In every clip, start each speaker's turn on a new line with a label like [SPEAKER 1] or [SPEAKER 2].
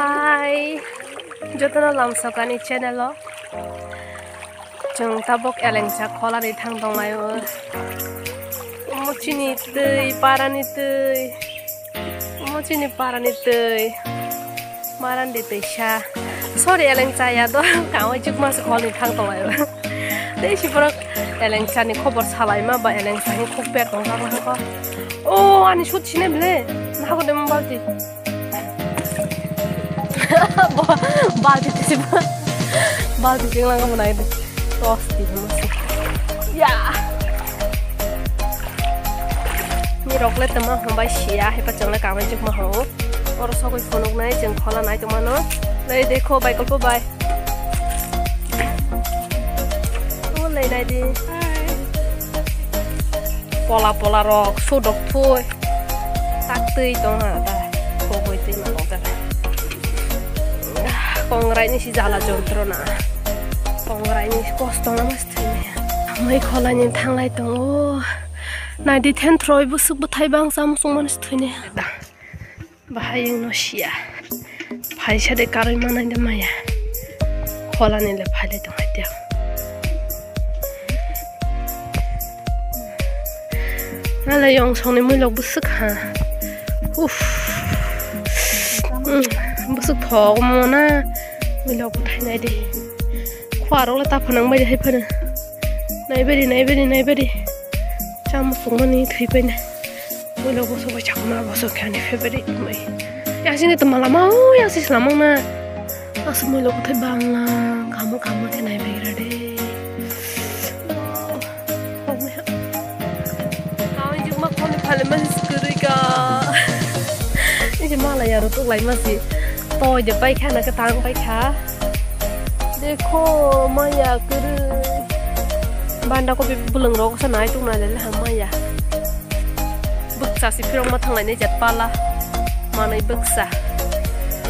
[SPEAKER 1] hai. Jotona langsokani channel lo. Jung tabok elengsa kholani thang tonglai o mochini tei parani tei mochini parani tei maran de pesha sorry elengsa ya do kawa juk mas kholani thang tonglai o tei siporok elengsa ni khobor salai ma ba elengsa ni khub pek ongka Oh, ko o ani shut chine ble na ko dem balti sih balti sih lang kamu naik tos di masih ya ni roklet teman hambai sia hebat jangan kawan cek mahu Or sok koi phone naik jeng khola nai tuma no Nai dekho bay kolpo bay. Oh lay naik di pola pola rok sudok thôi. Tak tươi tông hả pongrai ni si jala jontrona pongrai ni kosto na mas thine mai khola ni thanglai tong o nai di then troi bu suk bu thai bang sam sung man thine da bahayeng no sia phai sa de karoi manai de maya khola ni le phai le tong hai dia Nala yong song ni mui lok bu suk ha uff bu suk thok mo na ไม่รอกูไทยไหนดิขวาเราละตาพนังไม่ได้ให้เพื่อนไหนไปดิไหนไปดิไหนไปดิจำมาส่งมันนี่ Melaku tak naik deh. Kuarong la tak bayar hepan. Naik beri, naik beri, naik beri. Cuma semua ni tripen. Melaku semua cakap malam besok kan ni February mai. Yang sini tu malam mau, yang sini selama mana. Asal melaku tak bang lah. Kamu kamu kan naik beri rade. Kalau masih kerja, ini malah ya untuk lain masih. तो ये पाई खा ना का तांग पाई खा देखो माया कर बांदा को भी बुलंग रोग से नाई तुना ले हम माया बक्सा से फिर हम थंग ने जत पाला माने बक्सा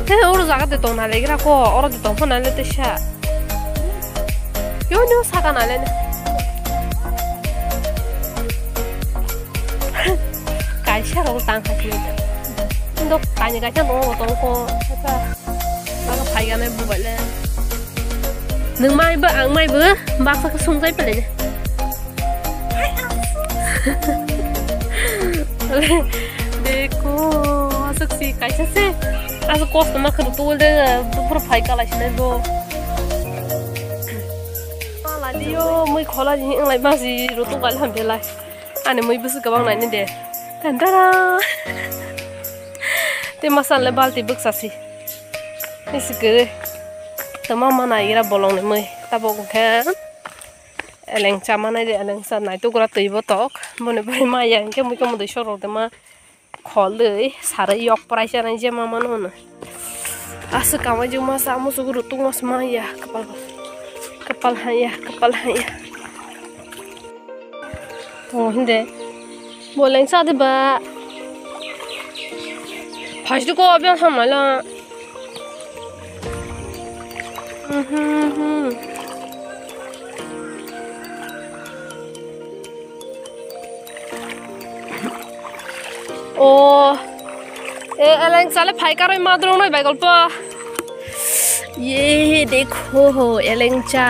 [SPEAKER 1] ते और जागा दे तो ना ले गरा को और दे तो ना ले ते शा यो नो सागा ना ले काई शा रोग तांग खा 都把你个像龙我都过。bác phải cái này bố lên nương mai bữa ăn mai bữa bác sẽ sung dây phải đấy để cô sức gì cái chết xe à sức có mà khử tu để bữa phải cái này nên đồ là đi ô mới khó là những lại bao gì rồi tu cái làm thế này anh em mới biết cái bằng này nên để tan ta thì mà sản lại bao thì bức sao Nisi gede. Tama mana lah bolong ni mui. Tabok kan. Eleng cama nai eleng san nai tu kura tui botok. Mone pari ma yang ke mui kamu tu mama non. Asu kama juma samu suguru tu mas ma kepala, kepala kepal kepala kepal haya. Tuh hinde. Boleng sa de ba. Hajdu ko abian hamala. ও এ এলাইন চালে ফাইকার মাদ্র নয় বাই গল্প ইয়ে দেখো হো এলেং চা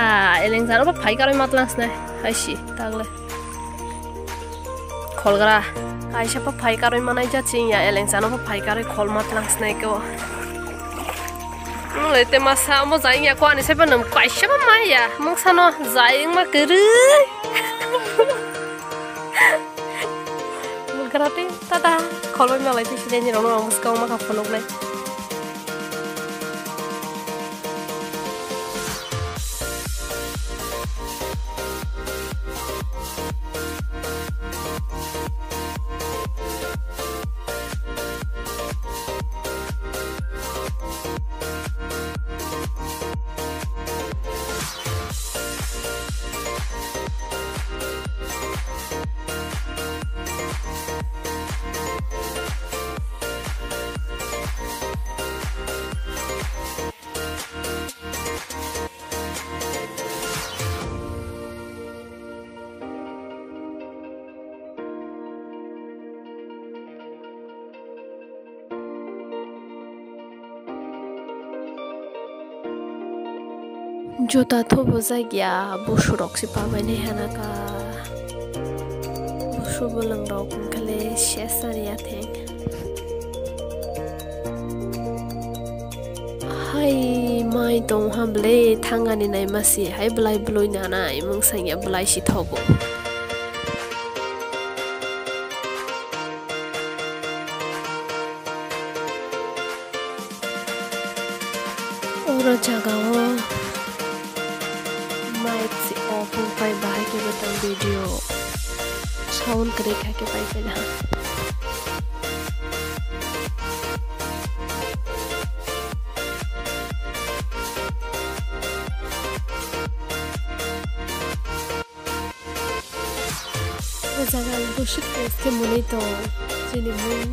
[SPEAKER 1] এলেং চা আর ফাইকার মাতলাস না হাসি তাহলে খলগরা আইসা ফাইকার মানাই যাচ্ছে ইয়া এলেং চা ফাইকার খল মাতলাস eleng sana pa pai karoi khol mat lang snai ko. Mulai te masa mo zaing ya ko ani mà nam kaisa pa mai ya mong ta ta khó kere. mà lấy khol mai malai ti nó nó rono muskau mà gặp phần lúc này জোতা থো বোঝাই গিয়া বসু রক্সি পাবাই নে হেনাকা বসু বলং রকম খালে শেষ আরিয়া থেং হাই মাই দং হামলে থাঙ্গানি নাই মাসি হাই বলাই বলই না নাই মং সাইয়া বলাই সি থগো ওরা জাগাও let's open पाई बाहर के बताऊँ वीडियो साउंड करे खा के पाई पहला জাগাল বসে আজকে মনে তো যিনি মন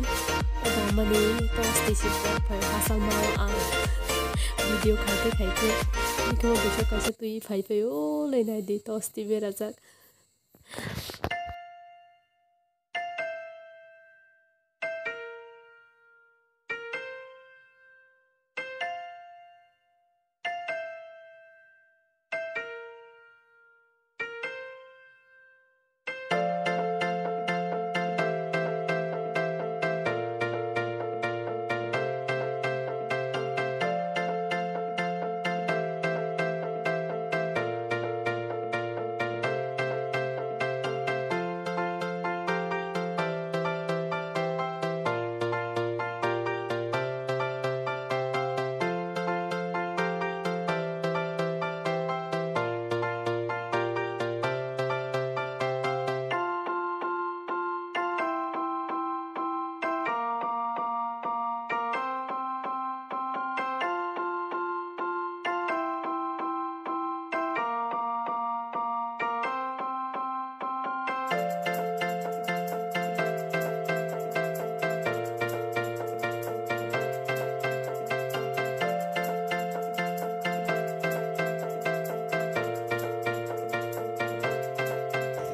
[SPEAKER 1] এবং মানে তো আসতেছি ভাষা মাও আর ভিডিও খাইতে খাইতে मिठो हुँदैछ कसै दुई फाइफै हो लैन आइदिए त अस्ति बेरा चाहिँ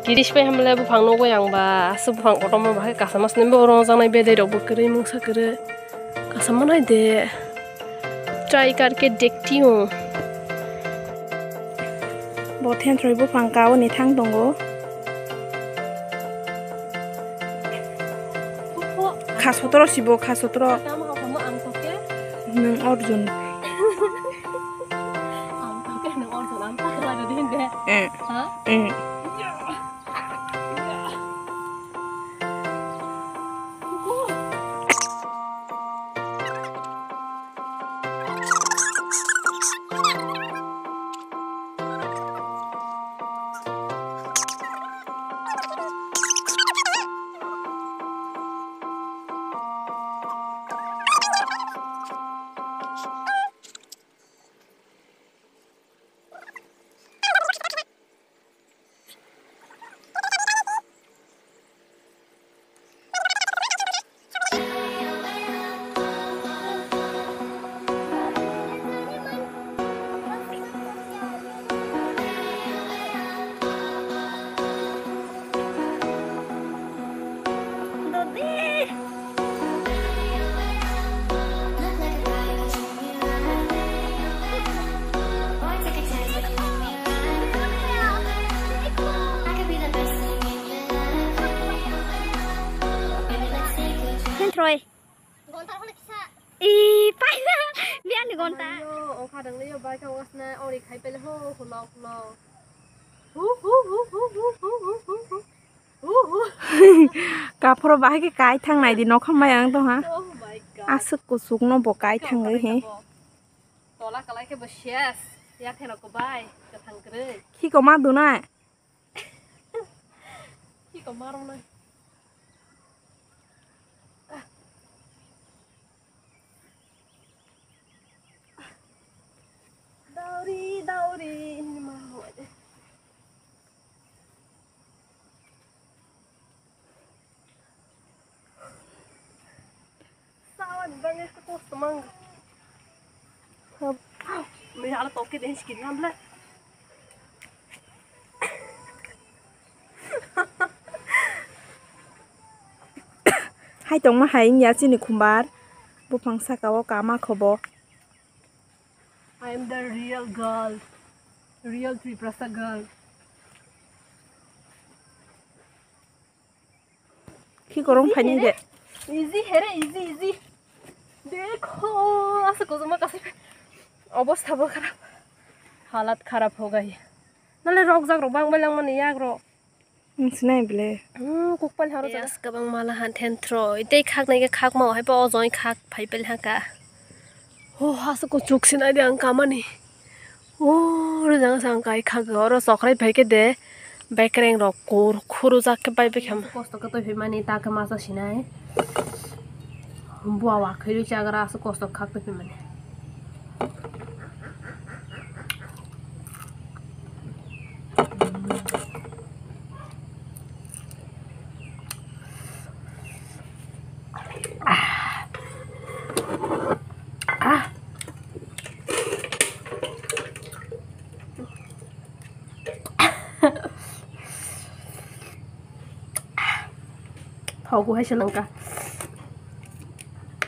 [SPEAKER 1] গিৰিশপাই হামলে ভাং নগৈ আং বা আছে ভাং কটম ভাগে কাছা মাছ নিব ৰং জানাই বেদাই ৰব কৰি মূংচা কৰে কাছা মানাই দে ট্ৰাই কাৰকে দেখি অঁ
[SPEAKER 2] বথেন থৈব ফাংকাও নিথাং দঙ
[SPEAKER 1] খা সতৰ
[SPEAKER 2] শিৱ খা সতৰ নং অৰ্জুন এ 嗯。
[SPEAKER 3] นอีไปนะเนี่ยห kisa i pai na bian ดั
[SPEAKER 1] งเลยเ yo o kha dang le yo bai ka was na ori khai pel ho ko lo ko lo hu hu hu hu hu hu hu hu hu
[SPEAKER 2] กาพรบายกายทางไหนดีเนาะข้ามายังตัวฮะ
[SPEAKER 1] อา
[SPEAKER 2] สึกกุสุกน้องบอกกายทางเลยเฮ้
[SPEAKER 1] ตัวละก็ไล่แค่บเชเยสอยากเห็นเราก็บากับทางกระเ
[SPEAKER 2] ขี้ก็มาดูหน่อย
[SPEAKER 1] ขี้ก็มาตรงเลน Dowdy, dowdy. Hindi mahawa dyan. Sawan, bangis ka po sa mangga. May hala toke din, sikit nga blan.
[SPEAKER 2] Hai tong ma hai nya chini khumbar bu phangsa ka wa kama khobo
[SPEAKER 1] am the real girl, real Triprasa girl.
[SPEAKER 2] কি গরম পানি দে
[SPEAKER 1] ইজি হেরে ইজি ইজি দেখো আছে কোজমা কাছে অবস্থা বড় খারাপ हालत खराब हो गई। नाले रग जाग रबां बलां माने याग्र
[SPEAKER 2] सिनाय बले।
[SPEAKER 1] हम हम्म, कुकपाल हरो जास गबां माला हान थेंथ्र इते खाक नायगे खाक माव अजय खाक फाइपेल हाका। ओ हासो को चुक सिना दे अंका मनी ओ रे जंग संकाई खा घर सखराई भेके दे बेकरेंग रो कोर खुरु जाके पाई पे हम कष्ट का तो फिर माने ताके मासा सिना है बुआ वा खैरु चागरा आसो कष्ट खाक पे माने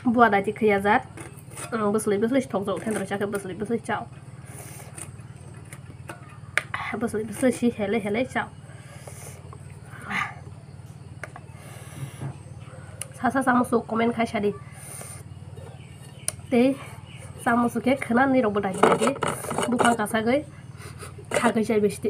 [SPEAKER 1] bùa đại thì khía rát ừ, bớt lấy bớt lấy thầu dầu thêm rồi chắc cái bớt lấy bớt lấy chảo. Bớt lấy bớt lấy xí hết lấy hết lấy chảo. Sa sa sama su comment khai shadi te sama su ke khana ni robo dai sao cái, kasa gai khagai jai besti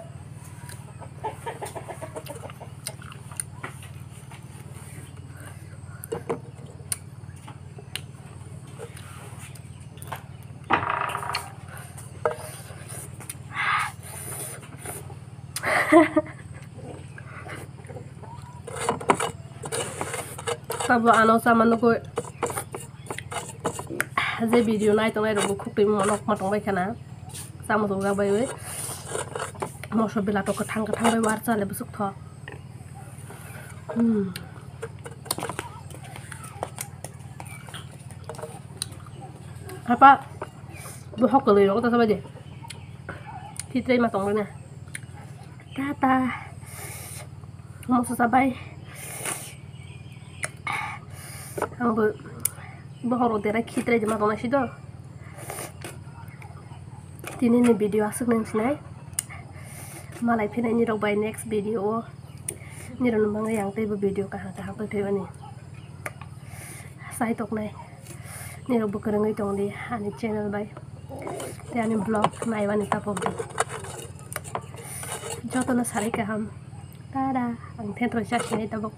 [SPEAKER 1] সব আনোচ আমানোকৈ যে ভিডিঅ' নাই তঙাই ৰ'ব খুবই মনক মাতংবাই খানা চামচ গাবাই ঐ মসবিলাটো গোথাं गोथां बाय वार जालायबो सुखथ' हाबा बो हकलै रग दा जाबाय दे फिद्राय मा संबाय না Tata. Mau susah Ang bu buho ro dira kitre jama ini nih ni video asuk nang sinai. Malai pina ni ro bay next video. Ni ro nang yang tebu video ka hata hata tebu ni. Sai tok nai. Ni ro bu ngai tong di channel bay. Ti ani blog nai wanita pobi. Diyoto na sari ka ham. Tara! Ang tentro siya sinay tabok.